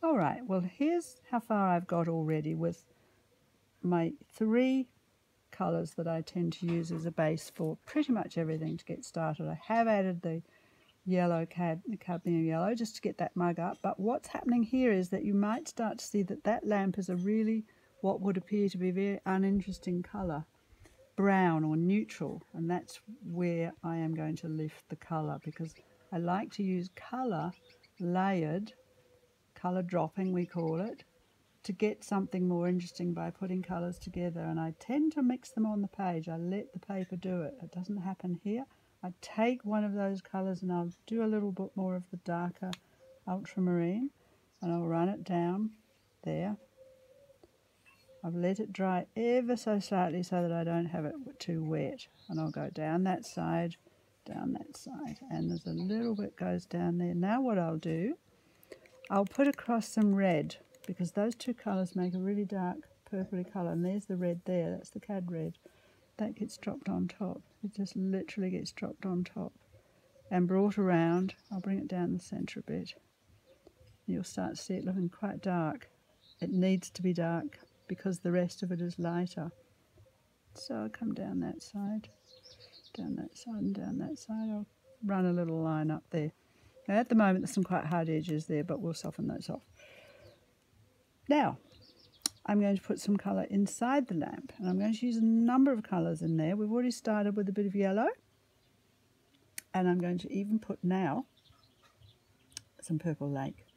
All right, well, here's how far I've got already with my three colours that I tend to use as a base for pretty much everything to get started. I have added the yellow cad cadmium yellow just to get that mug up, but what's happening here is that you might start to see that that lamp is a really what would appear to be very uninteresting colour, brown or neutral, and that's where I am going to lift the colour because I like to use colour layered, colour dropping we call it, to get something more interesting by putting colours together and I tend to mix them on the page. I let the paper do it. It doesn't happen here. I take one of those colours and I'll do a little bit more of the darker ultramarine and I'll run it down there. I've let it dry ever so slightly so that I don't have it too wet and I'll go down that side, down that side and there's a little bit goes down there. Now what I'll do, I'll put across some red because those two colours make a really dark purpley colour and there's the red there, that's the cad red. That gets dropped on top. It just literally gets dropped on top and brought around. I'll bring it down the centre a bit. You'll start to see it looking quite dark. It needs to be dark because the rest of it is lighter. So I'll come down that side, down that side and down that side. I'll run a little line up there. Now at the moment there's some quite hard edges there but we'll soften those off. Now, I'm going to put some colour inside the lamp and I'm going to use a number of colours in there. We've already started with a bit of yellow and I'm going to even put now some purple lake.